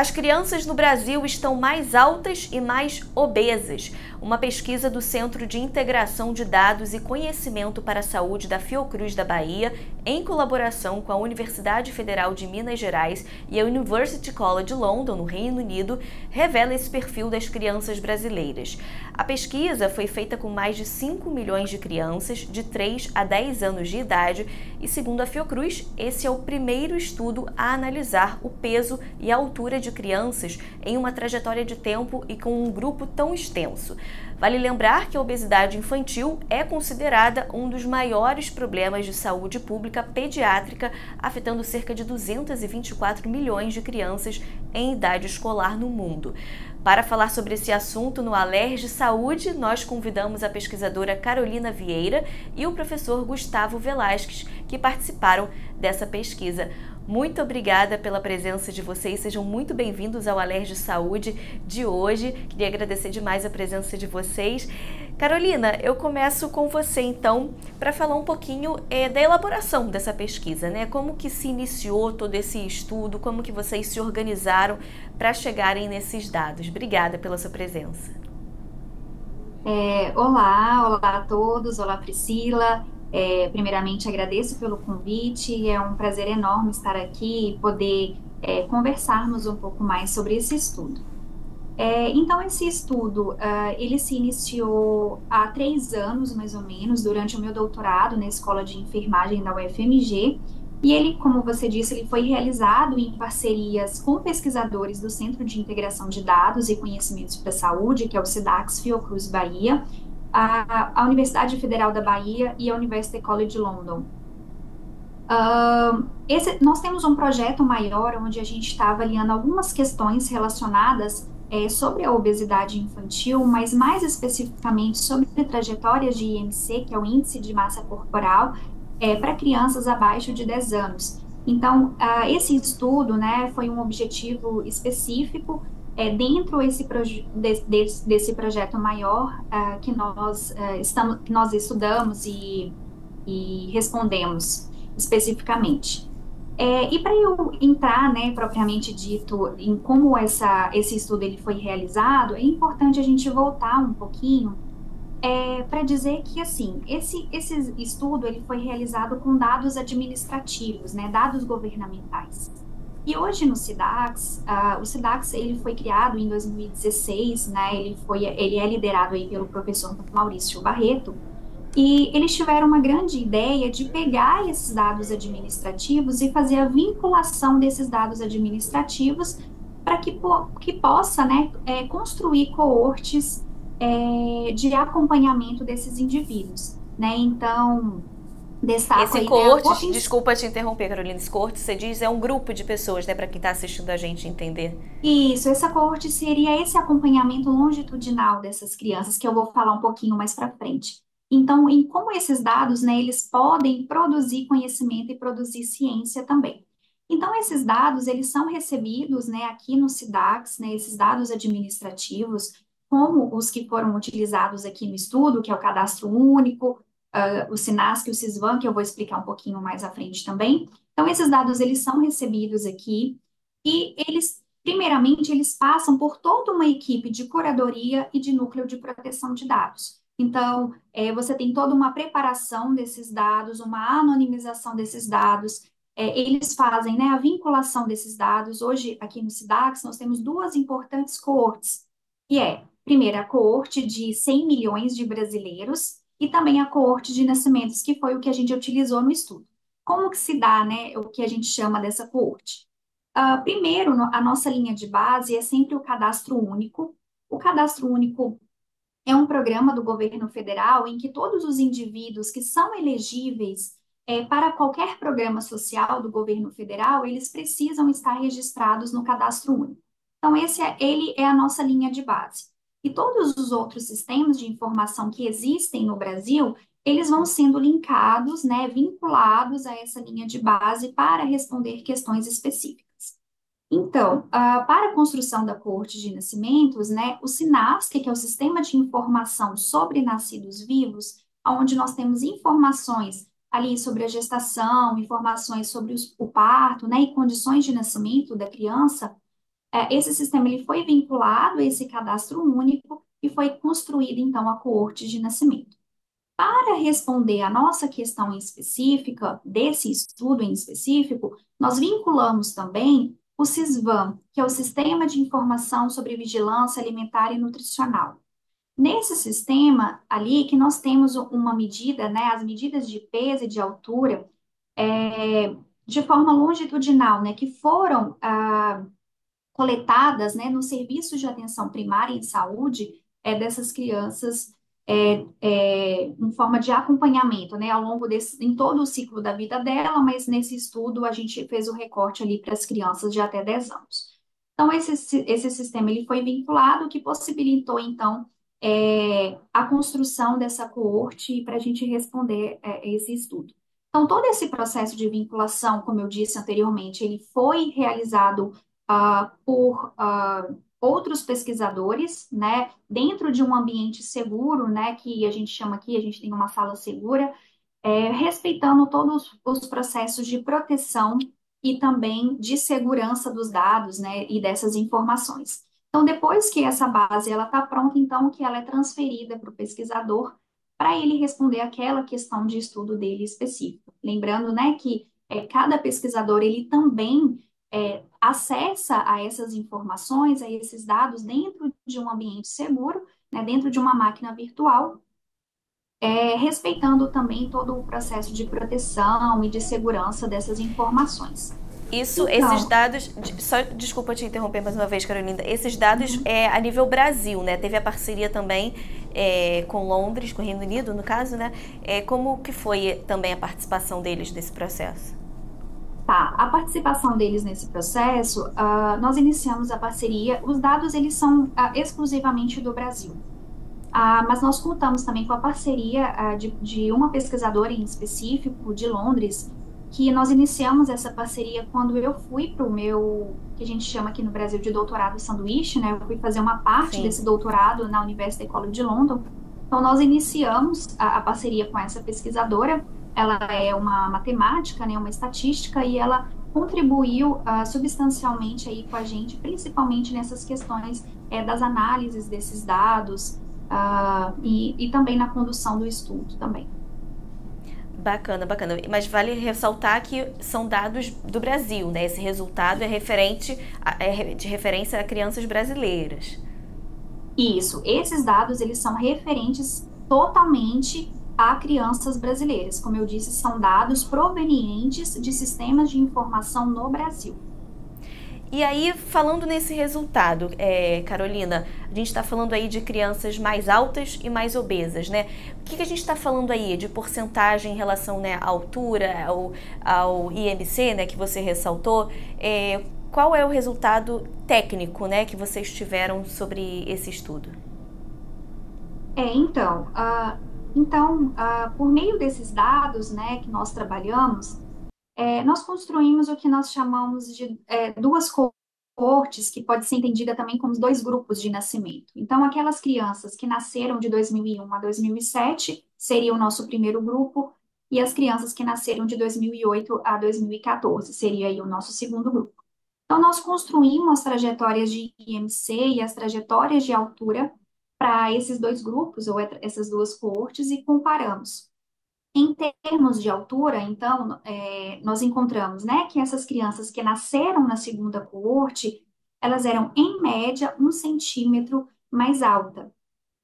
As crianças no Brasil estão mais altas e mais obesas. Uma pesquisa do Centro de Integração de Dados e Conhecimento para a Saúde da Fiocruz da Bahia, em colaboração com a Universidade Federal de Minas Gerais e a University College London, no Reino Unido, revela esse perfil das crianças brasileiras. A pesquisa foi feita com mais de 5 milhões de crianças de 3 a 10 anos de idade e, segundo a Fiocruz, esse é o primeiro estudo a analisar o peso e a altura de crianças em uma trajetória de tempo e com um grupo tão extenso. Vale lembrar que a obesidade infantil é considerada um dos maiores problemas de saúde pública pediátrica, afetando cerca de 224 milhões de crianças em idade escolar no mundo. Para falar sobre esse assunto no Alerj Saúde, nós convidamos a pesquisadora Carolina Vieira e o professor Gustavo Velasquez, que participaram dessa pesquisa. Muito obrigada pela presença de vocês, sejam muito bem-vindos ao Alerj Saúde de hoje. Queria agradecer demais a presença de vocês. Carolina, eu começo com você então para falar um pouquinho é, da elaboração dessa pesquisa, né? Como que se iniciou todo esse estudo, como que vocês se organizaram para chegarem nesses dados. Obrigada pela sua presença. É, olá, olá a todos, olá Priscila. É, primeiramente, agradeço pelo convite, é um prazer enorme estar aqui e poder é, conversarmos um pouco mais sobre esse estudo. É, então, esse estudo, uh, ele se iniciou há três anos, mais ou menos, durante o meu doutorado na Escola de Enfermagem da UFMG, e ele, como você disse, ele foi realizado em parcerias com pesquisadores do Centro de Integração de Dados e Conhecimentos para a Saúde, que é o SIDAX Fiocruz Bahia, a, a Universidade Federal da Bahia e a University College London. Uh, esse, nós temos um projeto maior onde a gente está avaliando algumas questões relacionadas é, sobre a obesidade infantil, mas mais especificamente sobre trajetórias de IMC, que é o Índice de Massa Corporal, é, para crianças abaixo de 10 anos. Então, uh, esse estudo né, foi um objetivo específico é, dentro esse de, de, desse projeto maior uh, que nós uh, estamos nós estudamos e, e respondemos especificamente. É, e para eu entrar, né, propriamente dito, em como essa, esse estudo ele foi realizado, é importante a gente voltar um pouquinho é, para dizer que, assim, esse, esse estudo ele foi realizado com dados administrativos, né, dados governamentais. E hoje no SIDAX, uh, o SIDAX ele foi criado em 2016, né? Ele foi, ele é liderado aí pelo professor Maurício Barreto. E eles tiveram uma grande ideia de pegar esses dados administrativos e fazer a vinculação desses dados administrativos para que, que possa, né, é, construir coortes é, de acompanhamento desses indivíduos, né? Então destaco Esse aí, corte, né, desculpa te interromper, Carolina, esse corte, você diz, é um grupo de pessoas, né, para quem está assistindo a gente entender. Isso, essa corte seria esse acompanhamento longitudinal dessas crianças, que eu vou falar um pouquinho mais para frente. Então, em como esses dados, né, eles podem produzir conhecimento e produzir ciência também. Então, esses dados, eles são recebidos, né, aqui no SIDAX, né, esses dados administrativos, como os que foram utilizados aqui no estudo, que é o cadastro único, uh, o SINASC e o CISVAN, que eu vou explicar um pouquinho mais à frente também. Então, esses dados, eles são recebidos aqui e eles, primeiramente, eles passam por toda uma equipe de curadoria e de núcleo de proteção de dados. Então, é, você tem toda uma preparação desses dados, uma anonimização desses dados, é, eles fazem né, a vinculação desses dados. Hoje, aqui no SIDAX, nós temos duas importantes coortes, que é, primeiro, a coorte de 100 milhões de brasileiros, e também a coorte de nascimentos, que foi o que a gente utilizou no estudo. Como que se dá, né, o que a gente chama dessa coorte? Uh, primeiro, a nossa linha de base é sempre o cadastro único. O cadastro único é um programa do governo federal em que todos os indivíduos que são elegíveis é, para qualquer programa social do governo federal, eles precisam estar registrados no cadastro único. Então, esse é, ele é a nossa linha de base. E todos os outros sistemas de informação que existem no Brasil, eles vão sendo linkados, né, vinculados a essa linha de base para responder questões específicas. Então, uh, para a construção da coorte de nascimentos, né, o SINASC, que é o Sistema de Informação sobre Nascidos Vivos, onde nós temos informações ali sobre a gestação, informações sobre os, o parto, né, e condições de nascimento da criança, esse sistema ele foi vinculado a esse cadastro único e foi construída, então, a coorte de nascimento. Para responder à nossa questão específica, desse estudo em específico, nós vinculamos também o SISVAM, que é o Sistema de Informação sobre Vigilância Alimentar e Nutricional. Nesse sistema ali que nós temos uma medida, né, as medidas de peso e de altura, é, de forma longitudinal, né, que foram ah, coletadas, né, no serviço de atenção primária em saúde é, dessas crianças é, é, em forma de acompanhamento, né, ao longo desse, em todo o ciclo da vida dela, mas nesse estudo a gente fez o recorte ali para as crianças de até 10 anos. Então, esse, esse sistema ele foi vinculado, que possibilitou, então, é, a construção dessa coorte para a gente responder é, esse estudo. Então, todo esse processo de vinculação, como eu disse anteriormente, ele foi realizado uh, por uh, outros pesquisadores, né, dentro de um ambiente seguro, né, que a gente chama aqui, a gente tem uma sala segura, é, respeitando todos os processos de proteção e também de segurança dos dados, né, e dessas informações. Então, depois que essa base ela está pronta, então que ela é transferida para o pesquisador para ele responder aquela questão de estudo dele específico. Lembrando, né, que é, cada pesquisador ele também é, acessa a essas informações, a esses dados dentro de um ambiente seguro, né, dentro de uma máquina virtual, é, respeitando também todo o processo de proteção e de segurança dessas informações. Isso, então, esses dados, só desculpa te interromper mais uma vez, Carolina. Esses dados uhum. é a nível Brasil, né? Teve a parceria também é, com Londres, com o Reino Unido, no caso, né? É, como que foi também a participação deles nesse processo? Tá, a participação deles nesse processo, uh, nós iniciamos a parceria. Os dados eles são uh, exclusivamente do Brasil, uh, mas nós contamos também com a parceria de, de uma pesquisadora em específico de Londres, que nós iniciamos essa parceria quando eu fui para o meu, que a gente chama aqui no Brasil de doutorado sanduíche, né? Eu fui fazer uma parte Sim. desse doutorado na University College de London. Então, nós iniciamos a, a parceria com essa pesquisadora ela é uma matemática, né, uma estatística, e ela contribuiu uh, substancialmente aí com a gente, principalmente nessas questões é, das análises desses dados uh, e, e também na condução do estudo também. Bacana, bacana. Mas vale ressaltar que são dados do Brasil, né? Esse resultado é referente a, é de referência a crianças brasileiras. Isso. Esses dados eles são referentes totalmente a crianças brasileiras. Como eu disse, são dados provenientes de sistemas de informação no Brasil. E aí, falando nesse resultado, é, Carolina, a gente está falando aí de crianças mais altas e mais obesas, né? O que, que a gente está falando aí de porcentagem em relação né, à altura, ao, ao IMC, né, que você ressaltou? É, qual é o resultado técnico, né, que vocês tiveram sobre esse estudo? É, então, uh, então, uh, por meio desses dados né, que nós trabalhamos, é, nós construímos o que nós chamamos de é, duas coortes, que pode ser entendida também como dois grupos de nascimento. Então, aquelas crianças que nasceram de 2001 a 2007 seria o nosso primeiro grupo, e as crianças que nasceram de 2008 a 2014 seria aí o nosso segundo grupo. Então, nós construímos as trajetórias de IMC e as trajetórias de altura para esses dois grupos, ou essas duas coortes, e comparamos. Em termos de altura, então, é, nós encontramos né, que essas crianças que nasceram na segunda coorte, elas eram, em média, um centímetro mais alta.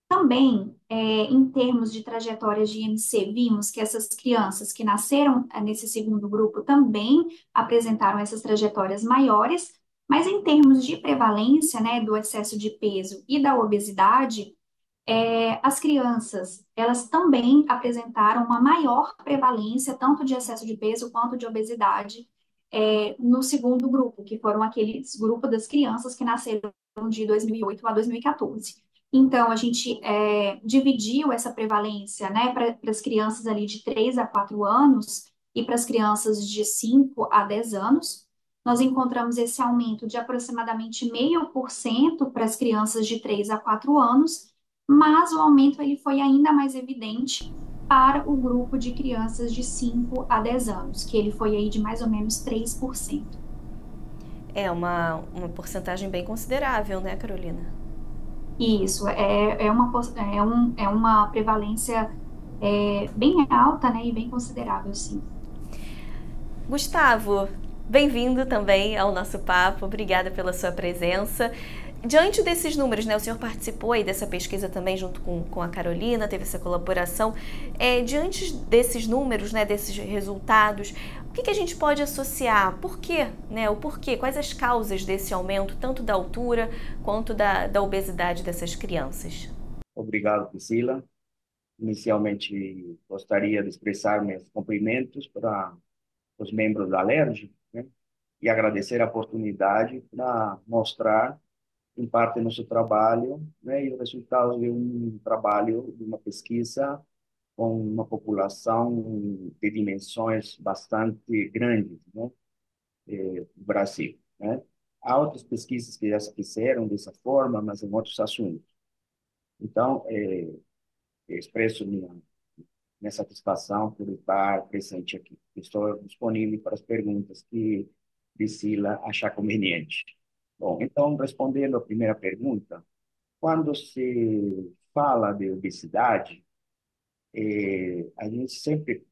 Também, é, em termos de trajetórias de IMC, vimos que essas crianças que nasceram é, nesse segundo grupo também apresentaram essas trajetórias maiores, mas em termos de prevalência, né, do excesso de peso e da obesidade, é, as crianças, elas também apresentaram uma maior prevalência, tanto de excesso de peso quanto de obesidade, é, no segundo grupo, que foram aqueles grupos das crianças que nasceram de 2008 a 2014. Então, a gente é, dividiu essa prevalência, né, para as crianças ali de 3 a 4 anos e para as crianças de 5 a 10 anos, nós encontramos esse aumento de aproximadamente meio por cento para as crianças de 3 a 4 anos, mas o aumento ele foi ainda mais evidente para o grupo de crianças de 5 a 10 anos, que ele foi aí de mais ou menos 3%. É uma, uma porcentagem bem considerável, né, Carolina? Isso, é, é, uma, é, um, é uma prevalência é, bem alta né, e bem considerável, sim. Gustavo, bem-vindo também ao nosso papo, obrigada pela sua presença. Diante desses números, né, o senhor participou aí dessa pesquisa também junto com, com a Carolina, teve essa colaboração. É, diante desses números, né, desses resultados, o que, que a gente pode associar? Por quê? Né, o porquê? Quais as causas desse aumento, tanto da altura quanto da, da obesidade dessas crianças? Obrigado, Priscila. Inicialmente, gostaria de expressar meus cumprimentos para os membros da Alerj né, e agradecer a oportunidade para mostrar em parte nosso trabalho, né, e o resultado de um trabalho, de uma pesquisa com uma população de dimensões bastante grandes, né, eh, do Brasil, né. Há outras pesquisas que já se fizeram dessa forma, mas em outros assuntos. Então, eh, expresso minha, minha satisfação por estar presente aqui. Estou disponível para as perguntas que Priscila achar conveniente. Bom, então, respondendo a primeira pergunta, quando se fala de obesidade, eh, a gente sempre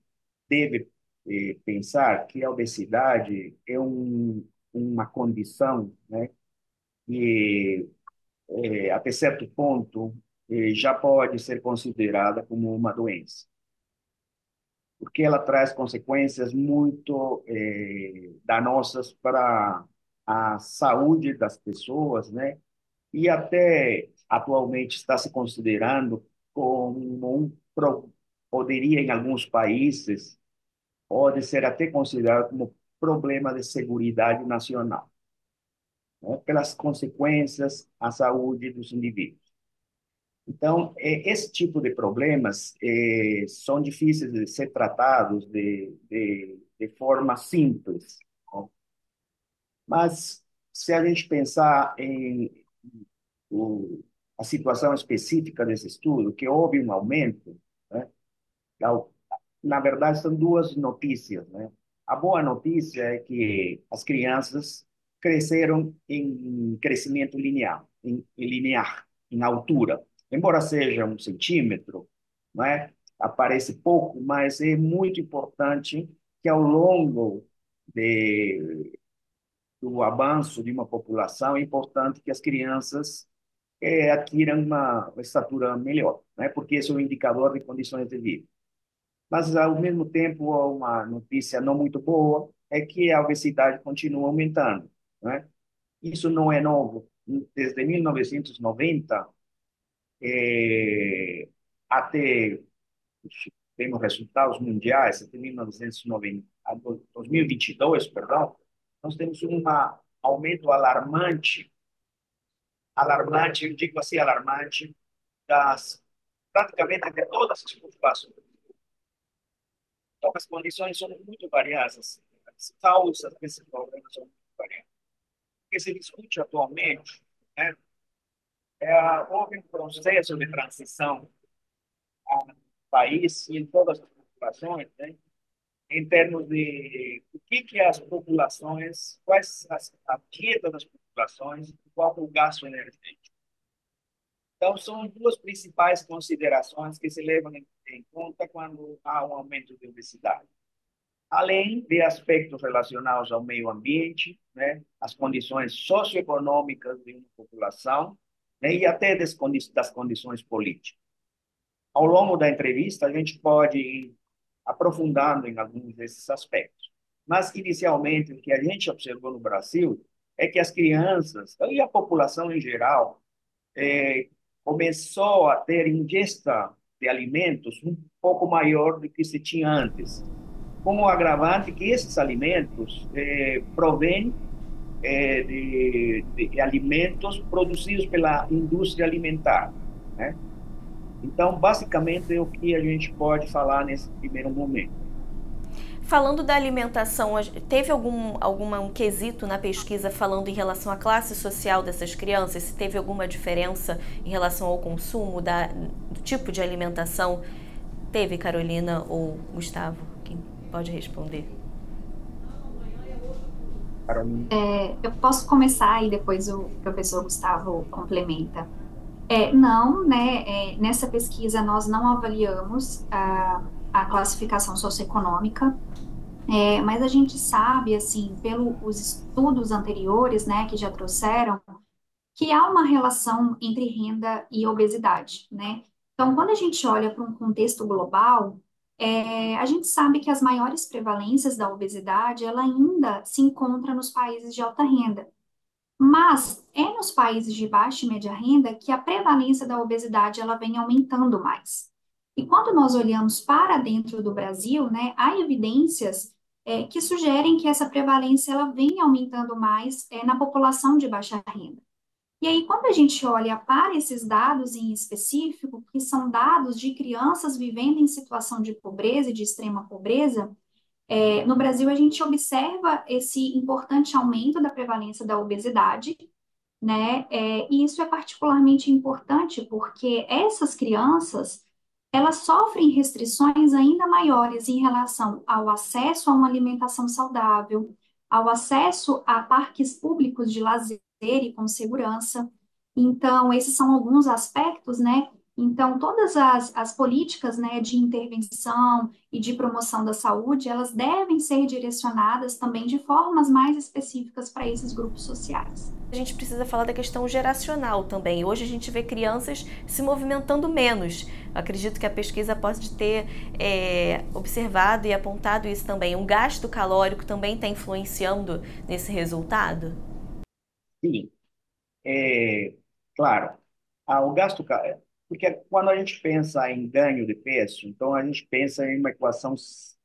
deve eh, pensar que a obesidade é um, uma condição, né, que eh, até certo ponto eh, já pode ser considerada como uma doença, porque ela traz consequências muito eh, danosas para a saúde das pessoas, né? E até atualmente está se considerando como um poderia em alguns países pode ser até considerado como problema de segurança nacional, né? pelas consequências à saúde dos indivíduos. Então, é, esse tipo de problemas é, são difíceis de ser tratados de, de, de forma simples, mas se a gente pensar em o, a situação específica desse estudo, que houve um aumento, né? na verdade são duas notícias, né? A boa notícia é que as crianças cresceram em crescimento linear, em, em linear, em altura, embora seja um centímetro, não é? Aparece pouco, mas é muito importante que ao longo de do avanço de uma população, é importante que as crianças é, adquiram uma estatura melhor, né? porque isso é um indicador de condições de vida. Mas, ao mesmo tempo, uma notícia não muito boa é que a obesidade continua aumentando. Né? Isso não é novo. Desde 1990 é, até temos resultados mundiais, até 1990, 2022, perdão, nós temos um aumento alarmante, alarmante, eu digo assim, alarmante, das praticamente de todas as populações. Então, as condições são muito variadas, as causas desses problemas são muito variadas. O que se discute atualmente né, é, houve um processo de transição no país e em todas as populações, né, em termos de o que, que as populações, quais as, a dieta das populações, qual é o gasto energético. Então, são duas principais considerações que se levam em, em conta quando há um aumento de obesidade. Além de aspectos relacionados ao meio ambiente, né, as condições socioeconômicas de uma população né, e até das, condi das condições políticas. Ao longo da entrevista, a gente pode aprofundando em alguns desses aspectos. Mas, inicialmente, o que a gente observou no Brasil é que as crianças e a população em geral é, começou a ter ingesta de alimentos um pouco maior do que se tinha antes. Como agravante que esses alimentos é, provêm é, de, de, alimentos produzidos pela indústria alimentar, né? Então, basicamente, é o que a gente pode falar nesse primeiro momento. Falando da alimentação, teve algum alguma, um quesito na pesquisa falando em relação à classe social dessas crianças? Se teve alguma diferença em relação ao consumo, da, do tipo de alimentação? Teve, Carolina ou Gustavo? Quem pode responder? É, eu posso começar e depois o professor Gustavo complementa. É, não, né? É, nessa pesquisa nós não avaliamos a, a classificação socioeconômica, é, mas a gente sabe, assim, pelos estudos anteriores, né, que já trouxeram, que há uma relação entre renda e obesidade, né? Então, quando a gente olha para um contexto global, é, a gente sabe que as maiores prevalências da obesidade, ela ainda se encontra nos países de alta renda. Mas é nos países de baixa e média renda que a prevalência da obesidade ela vem aumentando mais. E quando nós olhamos para dentro do Brasil, né, há evidências é, que sugerem que essa prevalência ela vem aumentando mais é, na população de baixa renda. E aí, quando a gente olha para esses dados em específico, que são dados de crianças vivendo em situação de pobreza e de extrema pobreza, é, no Brasil a gente observa esse importante aumento da prevalência da obesidade, né? É, e isso é particularmente importante porque essas crianças elas sofrem restrições ainda maiores em relação ao acesso a uma alimentação saudável, ao acesso a parques públicos de lazer e com segurança. Então, esses são alguns aspectos, né, então, todas as, as políticas né, de intervenção e de promoção da saúde, elas devem ser direcionadas também de formas mais específicas para esses grupos sociais. A gente precisa falar da questão geracional também. Hoje a gente vê crianças se movimentando menos. acredito que a pesquisa pode ter é, observado e apontado isso também. Um gasto calórico também está influenciando nesse resultado? Sim. É, claro, ah, o gasto porque quando a gente pensa em ganho de peso, então a gente pensa em uma equação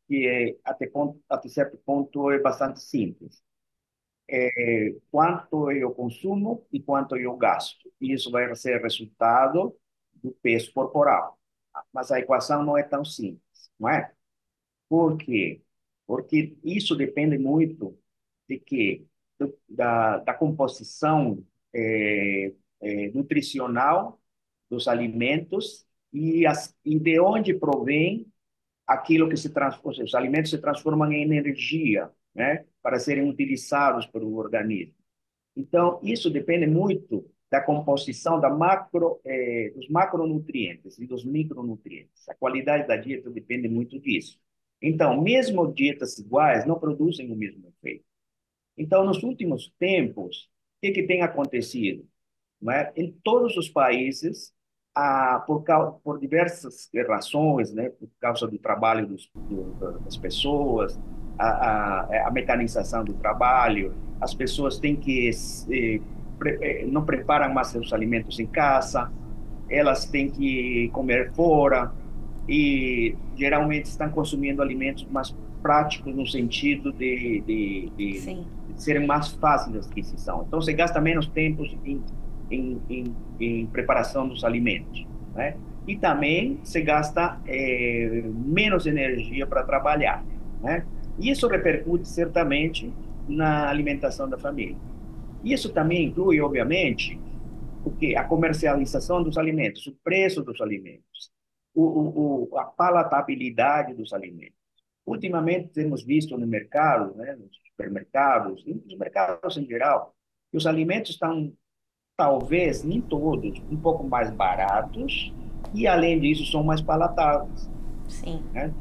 que é, até, ponto, até certo ponto é bastante simples. É, quanto eu consumo e quanto eu gasto. Isso vai ser resultado do peso corporal. Mas a equação não é tão simples, não é? Por quê? Porque isso depende muito de da, da composição é, é, nutricional dos alimentos e, as, e de onde provém aquilo que se transforma. Os alimentos se transformam em energia, né, para serem utilizados pelo organismo. Então, isso depende muito da composição da macro, eh, dos macronutrientes e dos micronutrientes. A qualidade da dieta depende muito disso. Então, mesmo dietas iguais não produzem o mesmo efeito. Então, nos últimos tempos, o que, que tem acontecido? É? Em todos os países, a, por, por diversas razões, né, por causa do trabalho dos, do, das pessoas, a, a, a, mecanização do trabalho, as pessoas têm que eh, pre, eh, não preparam mais seus alimentos em casa, elas têm que comer fora e geralmente estão consumindo alimentos mais práticos no sentido de, de, de, serem mais fáceis de aquisição. Então, você gasta menos tempo em em, em, em preparação dos alimentos, né? E também se gasta é, menos energia para trabalhar, né? Isso repercute certamente na alimentação da família. Isso também inclui, obviamente, o que a comercialização dos alimentos, o preço dos alimentos, o, o, a palatabilidade dos alimentos. Ultimamente temos visto no mercado, né, nos supermercados, nos mercados em geral, que os alimentos estão talvez, nem todos, um pouco mais baratos e, além disso, são mais palatáveis. Sim. Né?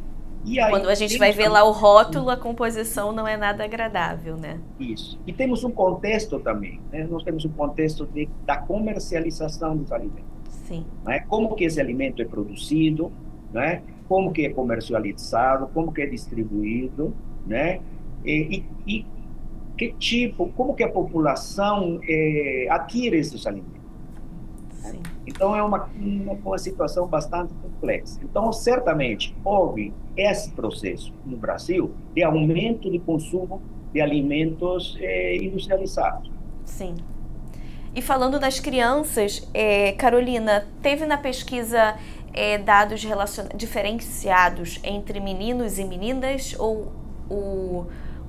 E aí, Quando a gente vai ver lá o rótulo, a composição não é nada agradável, né? Isso. E temos um contexto também, né? Nós temos um contexto de, da comercialização dos alimentos. Sim. Né? Como que esse alimento é produzido, né? Como que é comercializado, como que é distribuído, né? E, e, que tipo, como que a população é, adquire esses alimentos. Sim. Então é uma, uma, uma, situação bastante complexa. Então certamente houve esse processo no Brasil de aumento de consumo de alimentos é, industrializados. Sim. E falando das crianças, é, Carolina, teve na pesquisa é, dados diferenciados entre meninos e meninas ou o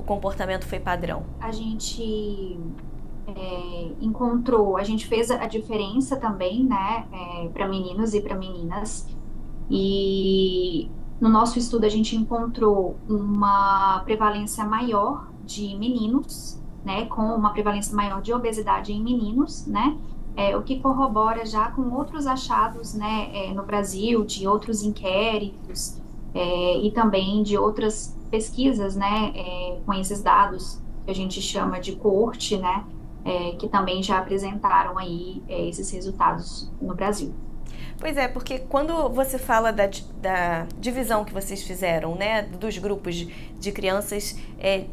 comportamento foi padrão? A gente é, encontrou, a gente fez a diferença também, né, é, para meninos e para meninas. E no nosso estudo a gente encontrou uma prevalência maior de meninos né, com uma prevalência maior de obesidade em meninos, né, é, o que corrobora já com outros achados, né, é, no Brasil, de outros inquéritos é, e também de outras pesquisas, né, é, com esses dados que a gente chama de coorte, né, é, que também já apresentaram aí é, esses resultados no Brasil. Pois é, porque quando você fala da, da divisão que vocês fizeram, né, dos grupos de, crianças, é,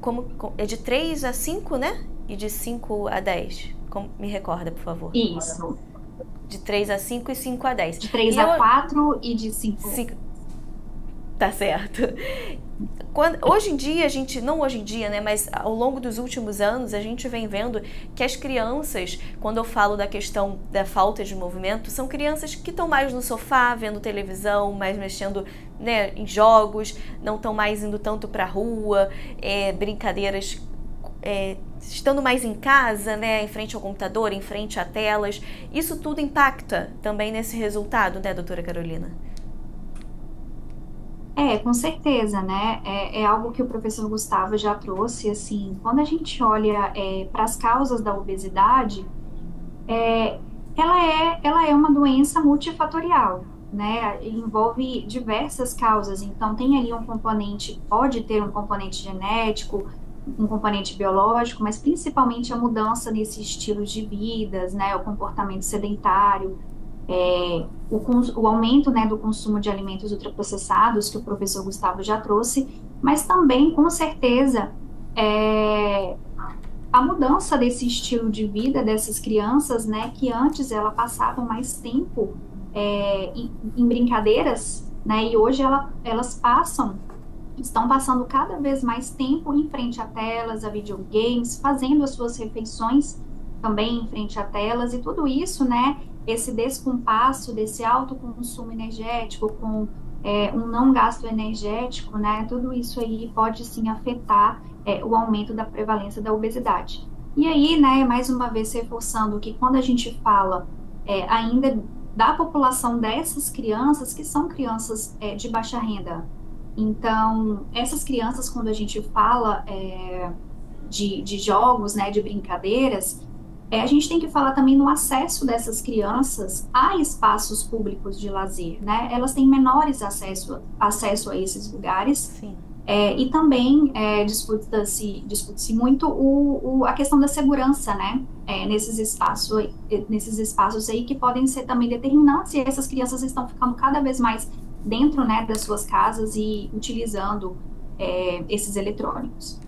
como, é de 3 a 5, né? E de 5 a 10. Como, me recorda, por favor. Isso. De 3 a 5 e 5 a 10. De 3 e a eu... 4 e de 5. 5. Tá certo. Quando, hoje em dia, a gente, não hoje em dia, né, mas ao longo dos últimos anos, a gente vem vendo que as crianças, quando eu falo da questão da falta de movimento, são crianças que estão mais no sofá, vendo televisão, mais mexendo né, em jogos, não estão mais indo tanto para a rua, é, brincadeiras. É, estando mais em casa, né, em frente ao computador, em frente a telas, isso tudo impacta também nesse resultado, né, doutora Carolina? É, com certeza, né? É, é, algo que o professor Gustavo já trouxe, assim, quando a gente olha é, para as causas da obesidade, é, ela, é, ela é uma doença multifatorial, né? Envolve diversas causas, então tem ali um componente, pode ter um componente genético, um componente biológico, mas principalmente a mudança nesse estilo de vidas, né? O comportamento sedentário, é, o, o, aumento né, do consumo de alimentos ultraprocessados, que o professor Gustavo já trouxe, mas também, com certeza, é, a mudança desse estilo de vida dessas crianças, né, que antes elas passavam mais tempo é, em, em, brincadeiras, né, e hoje ela, elas passam, estão passando cada vez mais tempo em frente a telas, a videogames, fazendo as suas refeições também em frente a telas, e tudo isso, né, esse descompasso desse alto consumo energético com é, um não gasto energético, né, tudo isso aí pode sim afetar é, o aumento da prevalência da obesidade. E aí, né, mais uma vez reforçando que quando a gente fala é, ainda da população dessas crianças, que são crianças é, de baixa renda, então essas crianças, quando a gente fala é, de, de jogos, né, de brincadeiras, é, a gente tem que falar também no acesso dessas crianças a espaços públicos de lazer, né? Elas têm menores acesso, acesso a esses lugares. Sim. É, e também é, disputa-se disputa muito o, o, a questão da segurança, né? É, nesses, espaços, nesses espaços aí que podem ser também determinantes e essas crianças estão ficando cada vez mais dentro né, das suas casas e utilizando é, esses eletrônicos.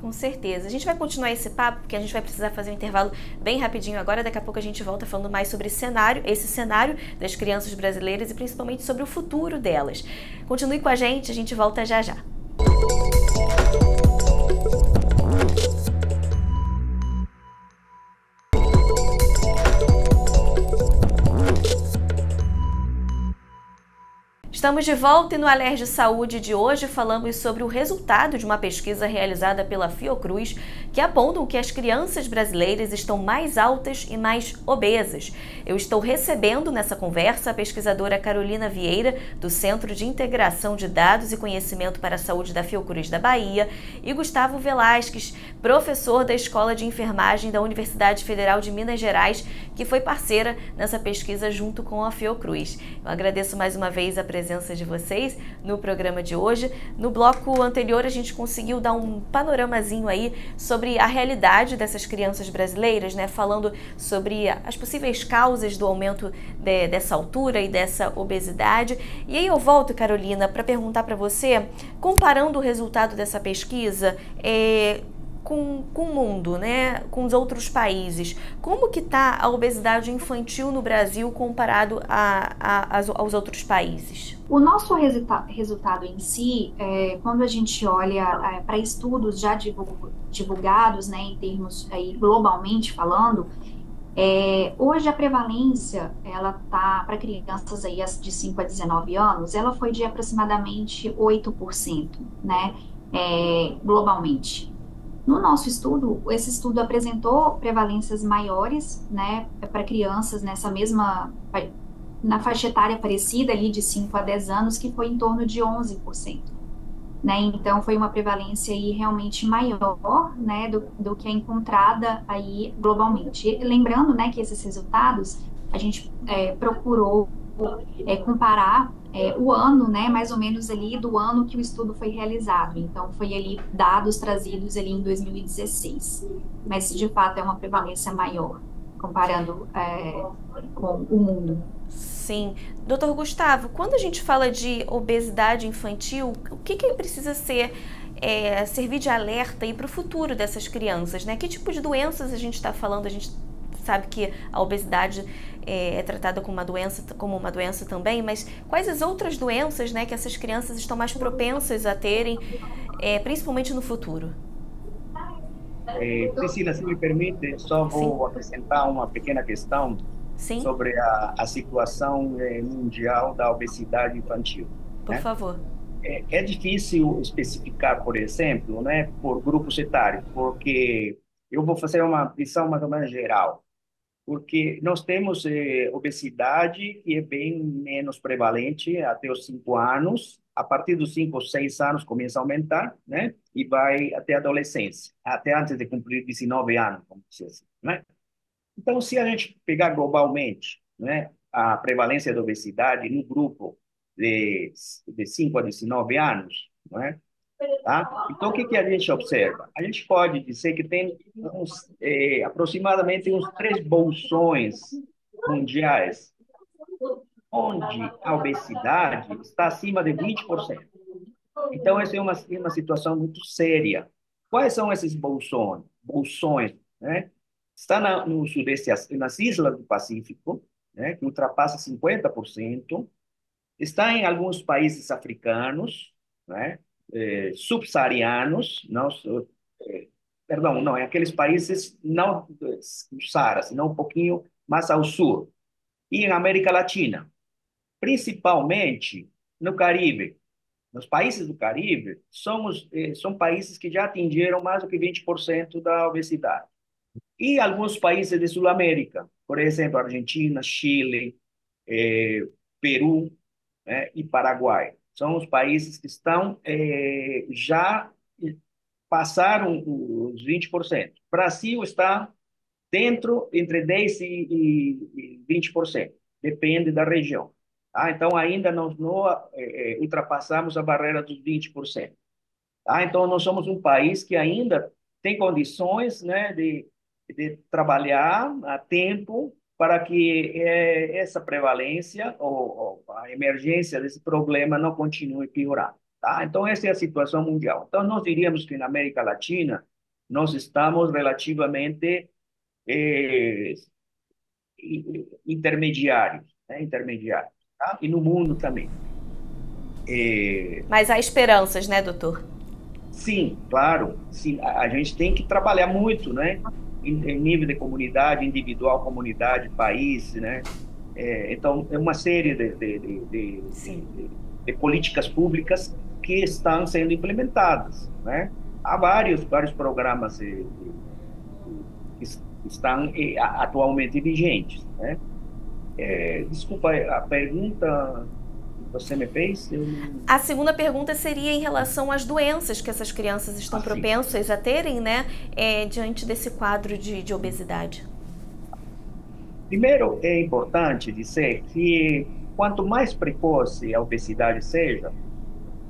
Com certeza. A gente vai continuar esse papo, porque a gente vai precisar fazer um intervalo bem rapidinho agora. Daqui a pouco a gente volta falando mais sobre cenário, esse cenário das crianças brasileiras e principalmente sobre o futuro delas. Continue com a gente, a gente volta já já. Estamos de volta e no Alerj Saúde de hoje falamos sobre o resultado de uma pesquisa realizada pela Fiocruz que apontam que as crianças brasileiras estão mais altas e mais obesas. Eu estou recebendo nessa conversa a pesquisadora Carolina Vieira, do Centro de Integração de Dados e Conhecimento para a Saúde da Fiocruz da Bahia, e Gustavo Velasquez, professor da Escola de Enfermagem da Universidade Federal de Minas Gerais, que foi parceira nessa pesquisa junto com a Fiocruz. Eu agradeço mais uma vez a presença de vocês no programa de hoje. No bloco anterior, a gente conseguiu dar um panoramazinho aí sobre a realidade dessas crianças brasileiras, né? Falando sobre as possíveis causas do aumento de, dessa altura e dessa obesidade. E aí eu volto, Carolina, para perguntar para você, comparando o resultado dessa pesquisa, é, com, com o mundo, né, com os outros países. Como que está a obesidade infantil no Brasil comparado a, a, aos outros países? O nosso resulta resultado em si, é, quando a gente olha é, para estudos já divulgados, né, em termos aí, globalmente falando, é, hoje a prevalência, ela tá para crianças aí de 5 a 19 anos, ela foi de aproximadamente 8%, né, é, globalmente. No nosso estudo, esse estudo apresentou prevalências maiores, né, para crianças nessa mesma, na faixa etária parecida ali de 5 a 10 anos, que foi em torno de 11%. né? Então foi uma prevalência aí realmente maior, né, do, do que é encontrada aí globalmente. E lembrando, né, que esses resultados a gente é, procurou é, comparar é, o ano, né, mais ou menos ali do ano que o estudo foi realizado. Então foi ali dados trazidos ali em 2016, mas de fato é uma prevalência maior comparando é, com o mundo. Sim. Doutor Gustavo, quando a gente fala de obesidade infantil, o que, que precisa ser é, servir de alerta para o futuro dessas crianças? Né? Que tipo de doenças a gente está falando? A gente sabe que a obesidade é, é, tratada como uma doença, como uma doença também, mas quais as outras doenças né, que essas crianças estão mais propensas a terem, é, principalmente no futuro? É, Priscila, se me permite, só vou Sim. acrescentar uma pequena questão Sim. sobre a, a situação eh, mundial da obesidade infantil. Por né? favor. É, é, difícil especificar, por exemplo, né, por grupos etários, porque eu vou fazer uma visão mais ou menos geral, porque nós temos eh, obesidade que é bem menos prevalente até os 5 anos, a partir dos 5 ou 6 anos começa a aumentar, né, e vai até a adolescência, até antes de cumprir 19 anos, como se assim, né? Então, se a gente pegar globalmente né, a prevalência da obesidade no grupo de, de 5 a 19 anos, né, tá? então o que, que a gente observa? A gente pode dizer que tem uns, é, aproximadamente uns três bolsões mundiais onde a obesidade está acima de 20%. Então, essa é uma, uma situação muito séria. Quais são esses bolsões? Bolsões, né? está na, no sudeste, nas islas do Pacífico, né, que ultrapassa 50%, está em alguns países africanos, né, eh, subsaarianos, não, eh, perdão, não, é aqueles países não do Saara, senão um pouquinho mais ao sul, e em América Latina, principalmente no Caribe. Nos países do Caribe, somos, eh, são países que já atingiram mais do que 20% da obesidade e alguns países de Sul-América, por exemplo, Argentina, Chile, Peru né, e Paraguai. São os países que estão eh, já passaram os 20%. Brasil está dentro entre 10% e 20%, depende da região. Tá? Então, ainda não, não eh, eh, ultrapassamos a barreira dos 20%. Tá? Então, nós somos um país que ainda tem condições né, de de trabalhar a tempo para que é, essa prevalência ou, ou, a emergência desse problema não continue piorando. Tá? Então, essa é a situação mundial. Então, nós diríamos que na América Latina, nós estamos relativamente eh, intermediários, né? intermediários, tá? e no mundo também. Eh... Mas há esperanças, né, doutor? Sim, claro. Sim, a, a gente tem que trabalhar muito, né? Em, nível de comunidade, individual, comunidade, país, né? É, então, é uma série de, de, de, de, políticas públicas que estão sendo implementadas, né? Há vários, vários programas que estão atualmente vigentes, né? É, desculpa, a pergunta você me fez? Eu... A segunda pergunta seria em relação às doenças que essas crianças estão ah, propensas a terem, né, é, diante desse quadro de, de obesidade. Primeiro, é importante dizer que quanto mais precoce a obesidade seja,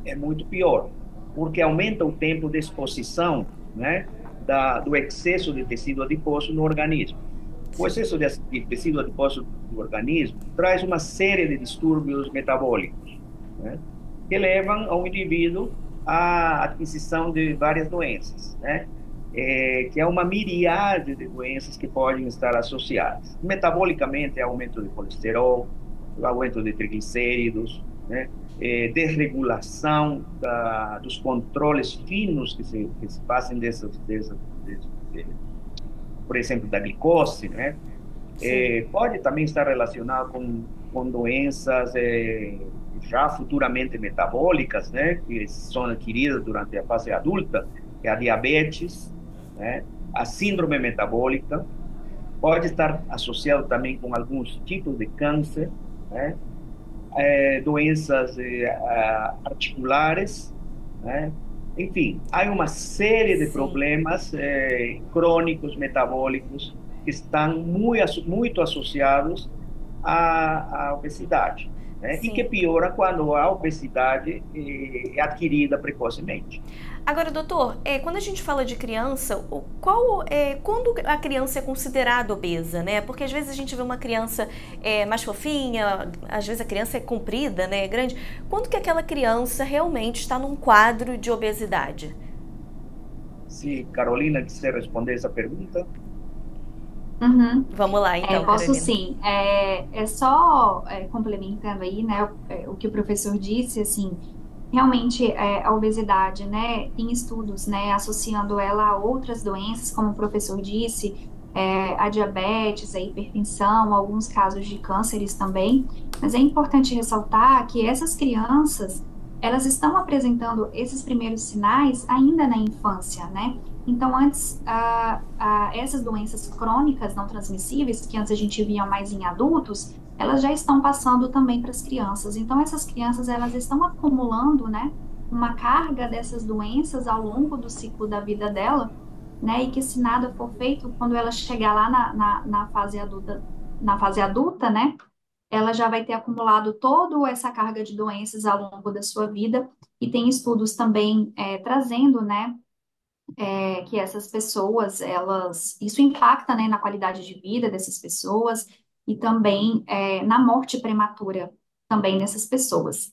é muito pior, porque aumenta o tempo de exposição, né, da, do excesso de tecido adiposo no organismo. O excesso de tecido adiposo do organismo traz uma série de distúrbios metabólicos, né, que levam ao indivíduo à aquisição de várias doenças, né, é, que é uma miríade de doenças que podem estar associadas. Metabolicamente, aumento de colesterol, aumento de triglicéridos, né, é, desregulação da, dos controles finos que se, que se fazem dessas, dessas por exemplo, da glicose, né? É, pode também estar relacionado com, com doenças é, já futuramente metabólicas, né? Que são adquiridas durante a fase adulta, que é a diabetes, né? A síndrome metabólica pode estar associado também com alguns tipos de câncer, né? É, doenças articulares, né? Enfim, há uma série de problemas eh, crônicos, metabólicos, que estão muito, muito associados à, à obesidade. Né? E que piora quando a obesidade eh, é adquirida precocemente. Agora, doutor, é, quando a gente fala de criança, o, qual é, quando a criança é considerada obesa, né? Porque às vezes a gente vê uma criança é, mais fofinha, às vezes a criança é comprida, né? É grande. Quando que aquela criança realmente está num quadro de obesidade? Se Carolina quiser responder essa pergunta. Uhum. Vamos lá, então. É, posso Carolina. sim. É, é só é, complementando aí, né, o, é, o que o professor disse, assim, realmente é, a obesidade, né, tem estudos, né, associando ela a outras doenças, como o professor disse, é, a diabetes, a hipertensão, alguns casos de cânceres também, mas é importante ressaltar que essas crianças, elas estão apresentando esses primeiros sinais ainda na infância, né, então antes, a, a, essas doenças crônicas não transmissíveis, que antes a gente via mais em adultos, elas já estão passando também para as crianças. Então, essas crianças, elas estão acumulando, né, uma carga dessas doenças ao longo do ciclo da vida dela, né, e que se nada for feito, quando ela chegar lá na, na, na fase adulta, na fase adulta, né, ela já vai ter acumulado toda essa carga de doenças ao longo da sua vida, e tem estudos também é, trazendo, né, é, que essas pessoas, elas, isso impacta, né, na qualidade de vida dessas pessoas, e também é, na morte prematura também nessas pessoas.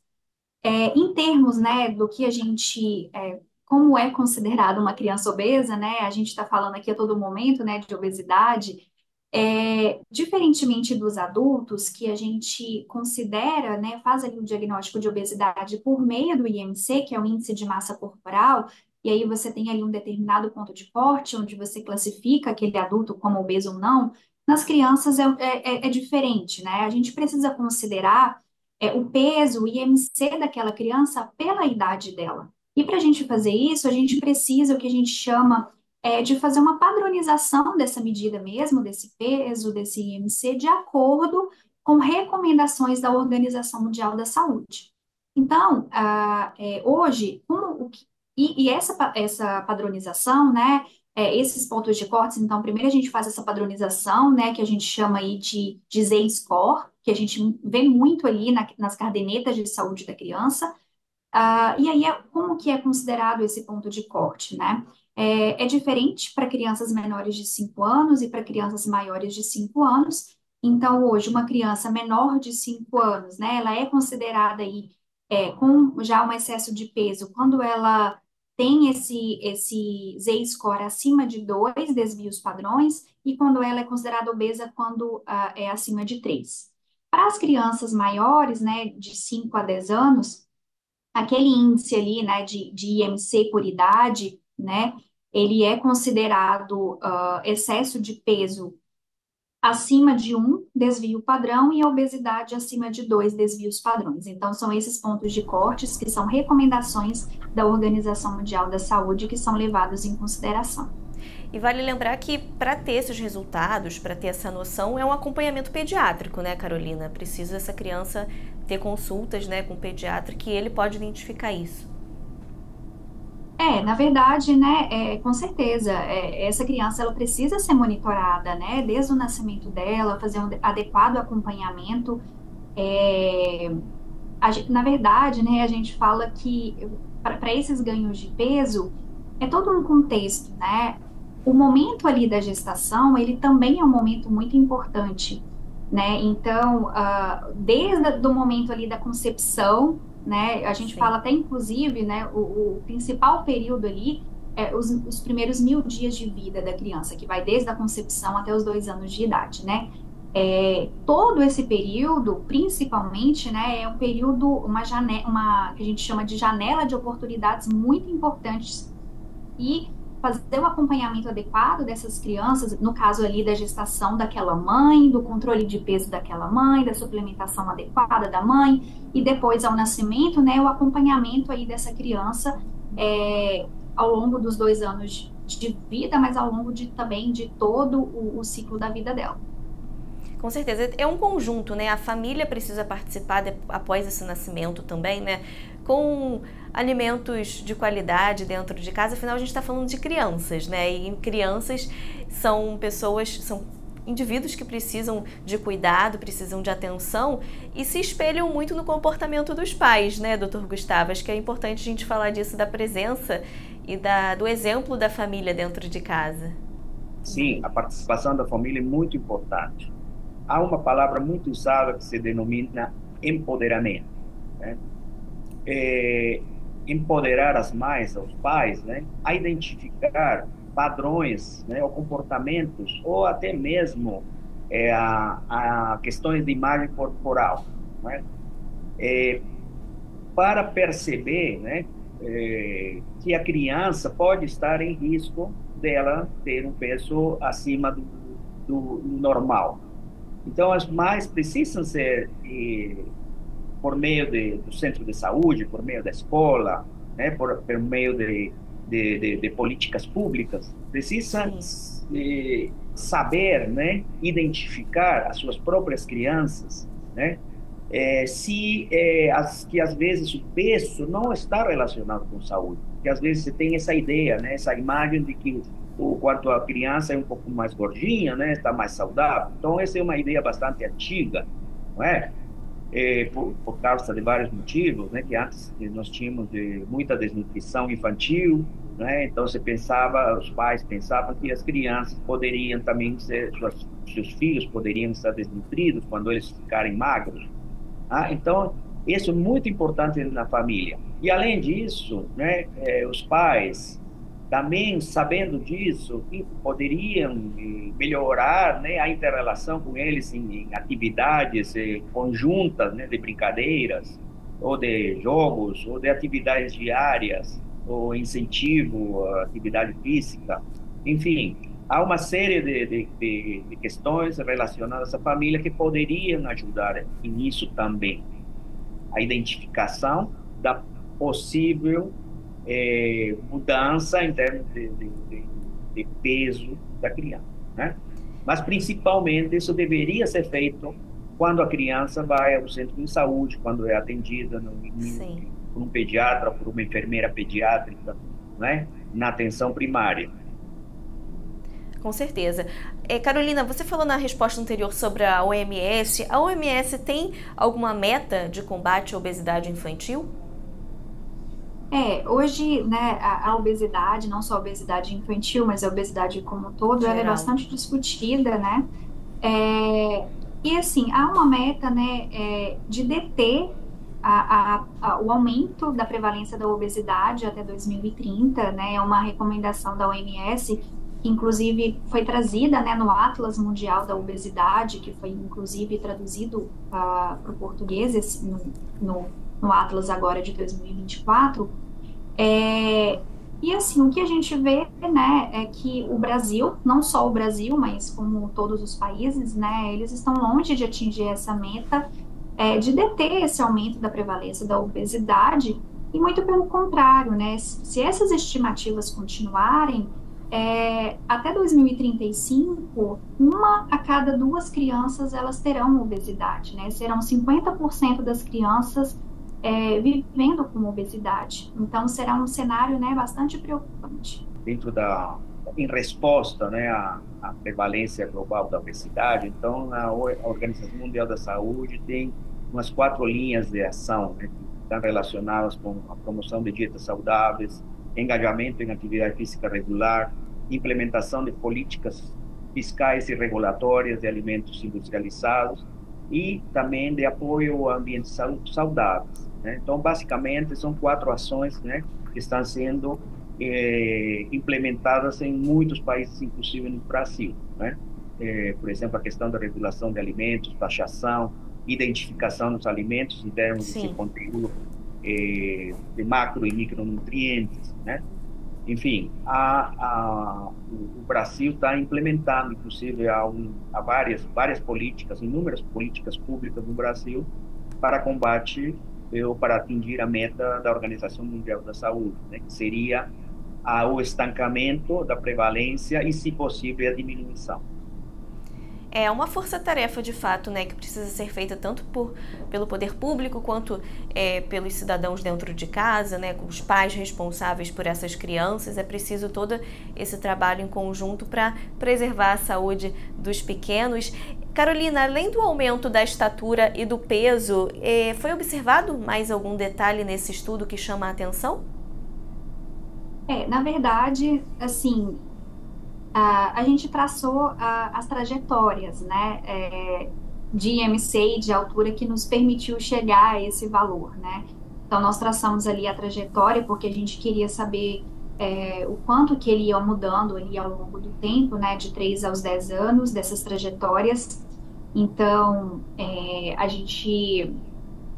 É, em termos, né, do que a gente, é, como é considerado uma criança obesa, né, a gente está falando aqui a todo momento, né, de obesidade, é, diferentemente dos adultos, que a gente considera, né, faz ali o diagnóstico de obesidade por meio do IMC, que é o índice de massa corporal, e aí você tem ali um determinado ponto de corte, onde você classifica aquele adulto como obeso ou não, nas crianças é, é, é, é diferente, né? A gente precisa considerar é, o peso, o IMC daquela criança pela idade dela. E para a gente fazer isso, a gente precisa o que a gente chama é, de fazer uma padronização dessa medida mesmo, desse peso, desse IMC, de acordo com recomendações da Organização Mundial da Saúde. Então, ah, é, hoje, como, e, e essa, essa padronização, né, é, esses pontos de cortes, então, primeiro a gente faz essa padronização, né, que a gente chama aí de, de Z-score, que a gente vê muito ali na, nas cardenetas de saúde da criança, uh, e aí é, como que é considerado esse ponto de corte, né? É, é diferente para crianças menores de 5 anos e para crianças maiores de 5 anos, então hoje uma criança menor de 5 anos, né, ela é considerada aí é, com já um excesso de peso quando ela tem esse, esse Z-score acima de 2 desvios padrões e quando ela é considerada obesa quando uh, é acima de 3. Para as crianças maiores, né, de 5 a 10 anos, aquele índice ali, né, de, de IMC por idade, né, ele é considerado uh, excesso de peso acima de um desvio padrão e a obesidade acima de dois desvios padrões. Então, são esses pontos de cortes que são recomendações da Organização Mundial da Saúde que são levados em consideração. E vale lembrar que para ter esses resultados, para ter essa noção, é um acompanhamento pediátrico, né, Carolina? Precisa essa criança ter consultas, né, com o pediatra que ele pode identificar isso. É, na verdade, né, é, com certeza, é, essa criança ela precisa ser monitorada, né, desde o nascimento dela, fazer um adequado acompanhamento. É, a, na verdade, né, a gente fala que para esses ganhos de peso é todo um contexto, né? O momento ali da gestação, ele também é um momento muito importante, né? Então, uh, desde o momento ali da concepção né? A gente Sim. fala até, inclusive, né, o, o principal período ali é os, os, primeiros mil dias de vida da criança, que vai desde a concepção até os dois anos de idade, né? É, todo esse período, principalmente, né, é um período, uma janela, uma que a gente chama de janela de oportunidades muito importantes e fazer o acompanhamento adequado dessas crianças, no caso ali da gestação daquela mãe, do controle de peso daquela mãe, da suplementação adequada da mãe, e depois ao nascimento, né, o acompanhamento aí dessa criança é, ao longo dos dois anos de vida, mas ao longo de, também de todo o, o ciclo da vida dela. Com certeza. É um conjunto, né? A família precisa participar de, após esse nascimento também, né? Com alimentos de qualidade dentro de casa, afinal a gente está falando de crianças, né? E crianças são pessoas, são indivíduos que precisam de cuidado, precisam de atenção e se espelham muito no comportamento dos pais, né, doutor Gustavo? Acho que é importante a gente falar disso, da presença e da, do exemplo da família dentro de casa. Sim, a participação da família é muito importante. Há uma palavra muito usada que se denomina empoderamento. Né? É, empoderar as mães, os pais, né, a identificar padrões, né, ou comportamentos, ou até mesmo é, a, a questões de imagem corporal, né, é, para perceber, né, é, que a criança pode estar em risco dela ter um peso acima do, do, normal. Então, as mães precisam ser por meio de, do centro de saúde, por meio da escola, né, por, por meio de, de, de, de políticas públicas, precisa eh, saber, né, identificar as suas próprias crianças, né, é, se é, as, que às vezes o peso não está relacionado com saúde, que às vezes você tem essa ideia, né, essa imagem de que o quanto a criança é um pouco mais gordinha, né, está mais saudável. Então essa é uma ideia bastante antiga, não é? É, por, por, causa de vários motivos, né, que antes nós tínhamos de muita desnutrição infantil, né, então você pensava, os pais pensavam que as crianças poderiam também ser, suas, seus filhos poderiam estar desnutridos quando eles ficarem magros. Ah, então, isso é muito importante na família. E além disso, né, é, os pais também sabendo disso, poderiam eh, melhorar né, a interrelação com eles em, em atividades eh, conjuntas, né, de brincadeiras, ou de jogos, ou de atividades diárias, ou incentivo à atividade física. Enfim, há uma série de, de, de, de questões relacionadas à família que poderiam ajudar nisso também. A identificação da possível é, mudança em termos de, de, de, peso da criança, né? Mas principalmente isso deveria ser feito quando a criança vai ao centro de saúde, quando é atendida no, no, por um pediatra, por uma enfermeira pediátrica, né? Na atenção primária. Com certeza. É, Carolina, você falou na resposta anterior sobre a OMS. A OMS tem alguma meta de combate à obesidade infantil? É, hoje, né, a, a, obesidade, não só a obesidade infantil, mas a obesidade como um todo, ela é bastante discutida, né? É, e assim, há uma meta, né, é, de deter a, a, o aumento da prevalência da obesidade até 2030, né? É uma recomendação da OMS que inclusive foi trazida, né, no Atlas Mundial da Obesidade, que foi inclusive traduzido uh, para o português no, no, no Atlas agora de 2024 é, e assim, o que a gente vê, né, é que o Brasil, não só o Brasil, mas como todos os países, né, eles estão longe de atingir essa meta é, de deter esse aumento da prevalência da obesidade, e muito pelo contrário, né, se essas estimativas continuarem, é, até 2035, uma a cada duas crianças elas terão obesidade, né, serão 50% das crianças é, vivendo com obesidade. Então, será um cenário né, bastante preocupante. Dentro da, em resposta né, à, à prevalência global da obesidade, então, a Organização Mundial da Saúde tem umas quatro linhas de ação né, que estão relacionadas com a promoção de dietas saudáveis, engajamento em atividade física regular, implementação de políticas fiscais e regulatórias de alimentos industrializados e também de apoio a ambientes saudáveis. Né? Então, basicamente, são quatro ações né, que estão sendo é, implementadas em muitos países, inclusive no Brasil. Né? É, por exemplo, a questão da regulação de alimentos, taxação, identificação dos alimentos em termos Sim. de conteúdo é, de macro e micronutrientes, né? Enfim, a, a, o Brasil está implementando, inclusive, há, um, há várias, várias políticas, inúmeras políticas públicas no Brasil para combate ou para atingir a meta da Organização Mundial da Saúde, né, que seria a, o estancamento da prevalência e, se possível, a diminuição. é uma força-tarefa de fato, né, que precisa ser feita tanto por, pelo poder público quanto é, pelos cidadãos dentro de casa, né, com os pais responsáveis por essas crianças. É preciso todo esse trabalho em conjunto para preservar a saúde dos pequenos. Carolina, além do aumento da estatura e do peso, é, foi observado mais algum detalhe nesse estudo que chama a atenção? É, na verdade, assim, a, a gente traçou a, as trajetórias, né, é, de IMC e de altura que nos permitiu chegar a esse valor, né. Então, nós traçamos ali a trajetória porque a gente queria saber é, o quanto que ele ia mudando ali ao longo do tempo, né, de 3 aos 10 anos dessas trajetórias. Então, é, a gente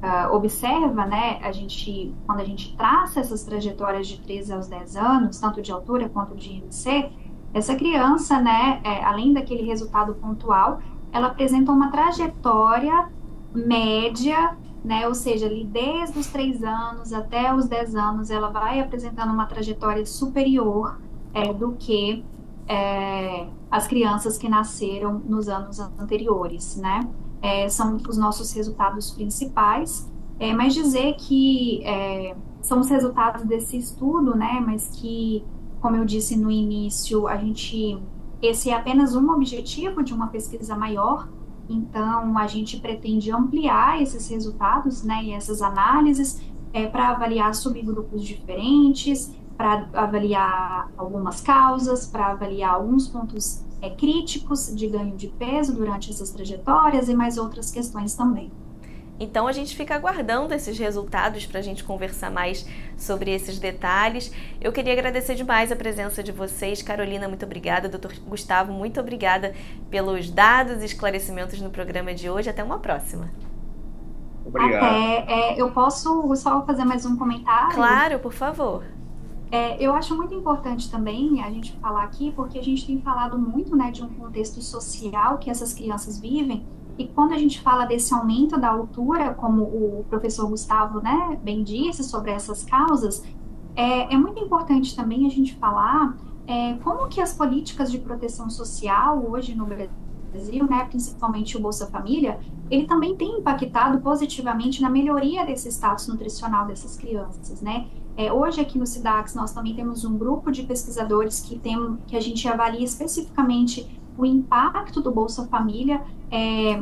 uh, observa, né, a gente, quando a gente traça essas trajetórias de 3 aos 10 anos, tanto de altura quanto de IMC, essa criança, né, é, além daquele resultado pontual, ela apresenta uma trajetória média, né, ou seja, ali desde os 3 anos até os 10 anos, ela vai apresentando uma trajetória superior é, do que é, as crianças que nasceram nos anos anteriores, né? É, são os nossos resultados principais, é, mas dizer que é, são os resultados desse estudo, né? Mas que como eu disse no início, a gente esse é apenas um objetivo de uma pesquisa maior. Então, a gente pretende ampliar esses resultados, né, e essas análises é, para avaliar subgrupos diferentes, para avaliar algumas causas, para avaliar alguns pontos é, críticos de ganho de peso durante essas trajetórias e mais outras questões também. Então a gente fica aguardando esses resultados para a gente conversar mais sobre esses detalhes. Eu queria agradecer demais a presença de vocês. Carolina, muito obrigada. Doutor Gustavo, muito obrigada pelos dados e esclarecimentos no programa de hoje. Até uma próxima. Obrigado. Até, é, eu posso só fazer mais um comentário? Claro, por favor. É, eu acho muito importante também a gente falar aqui, porque a gente tem falado muito né, de um contexto social que essas crianças vivem e quando a gente fala desse aumento da altura, como o professor Gustavo né, bem disse sobre essas causas, é, é muito importante também a gente falar é, como que as políticas de proteção social hoje no Brasil, né, principalmente o Bolsa Família, ele também tem impactado positivamente na melhoria desse status nutricional dessas crianças, né? É, hoje aqui no SIDAX nós também temos um grupo de pesquisadores que tem, que a gente avalia especificamente o impacto do Bolsa Família, é,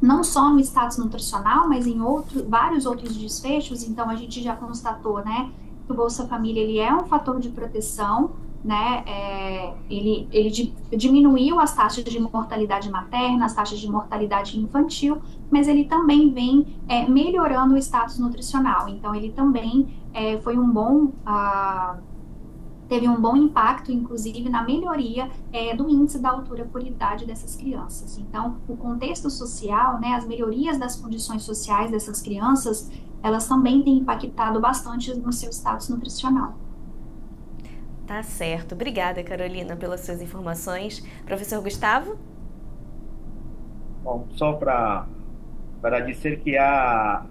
não só no status nutricional, mas em outro, vários outros desfechos. Então, a gente já constatou, né, que o Bolsa Família ele é um fator de proteção, né, é, ele, ele diminuiu as taxas de mortalidade materna, as taxas de mortalidade infantil, mas ele também vem é, melhorando o status nutricional. Então, ele também é, foi um bom. Uh, teve um bom impacto, inclusive, na melhoria é, do índice da altura por idade dessas crianças. Então, o contexto social, né, as melhorias das condições sociais dessas crianças, elas também têm impactado bastante no seu status nutricional. Tá certo. Obrigada, Carolina, pelas suas informações. Professor Gustavo? Bom, só para para dizer que há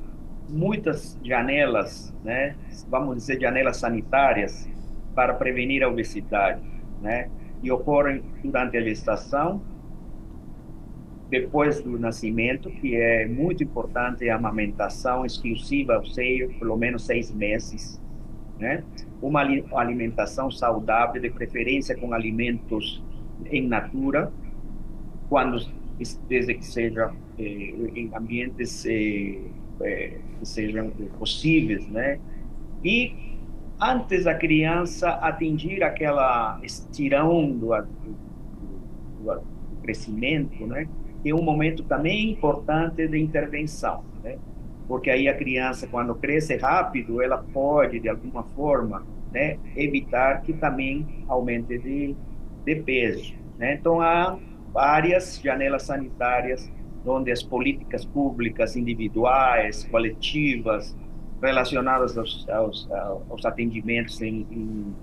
muitas janelas, né, vamos dizer janelas sanitárias para prevenir a obesidade, né? E ocorrem durante a gestação, depois do nascimento, que é muito importante a amamentação exclusiva ao seio, pelo menos seis meses, né? Uma alimentação saudável, de preferência com alimentos em natura, quando desde que seja eh, em ambientes eh, eh, que sejam possíveis, né? E antes da criança atingir aquela estirão do, do, do, crescimento, né? É um momento também importante de intervenção, né? Porque aí a criança, quando cresce rápido, ela pode, de alguma forma, né, evitar que também aumente de, de peso, né? Então, há várias janelas sanitárias onde as políticas públicas individuais, coletivas, relacionadas aos, aos, aos atendimentos em, em,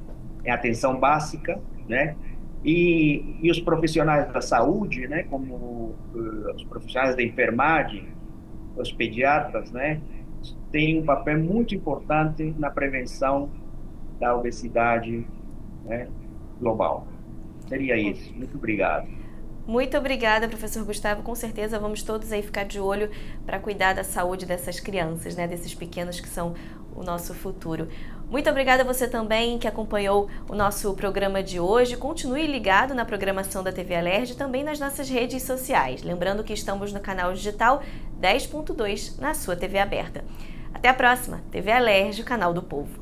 em, atenção básica, né? E, e os profissionais da saúde, né? Como uh, os profissionais da enfermagem, os pediatras, né? Têm um papel muito importante na prevenção da obesidade né? global. Seria isso. Muito obrigado. Muito obrigada, professor Gustavo. Com certeza vamos todos aí ficar de olho para cuidar da saúde dessas crianças, né, desses pequenos que são o nosso futuro. Muito obrigada a você também que acompanhou o nosso programa de hoje. Continue ligado na programação da TV Alerj e também nas nossas redes sociais. Lembrando que estamos no canal digital 10.2 na sua TV aberta. Até a próxima, TV Alerj, o canal do povo.